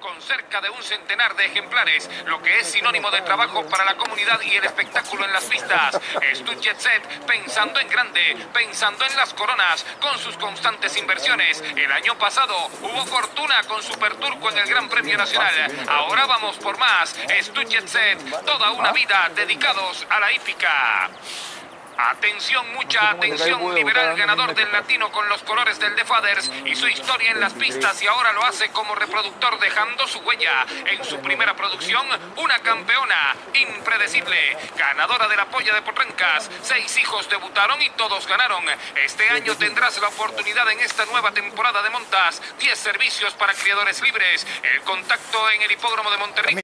con cerca de un centenar de ejemplares, lo que es sinónimo de trabajo para la comunidad y el espectáculo en las pistas. Set pensando en grande, pensando en las coronas, con sus constantes inversiones. El año pasado hubo fortuna con Super Turco en el Gran Premio Nacional. Ahora vamos por más. Set, toda una vida dedicados a la hípica. Atención, mucha atención, liberal ganador del latino con los colores del The Fathers y su historia en las pistas y ahora lo hace como reproductor dejando su huella. En su primera producción, una campeona impredecible, ganadora de la polla de Potrencas. Seis hijos debutaron y todos ganaron. Este año tendrás la oportunidad en esta nueva temporada de montas. Diez servicios para criadores libres. El contacto en el hipódromo de Monterrey.